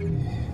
Yeah.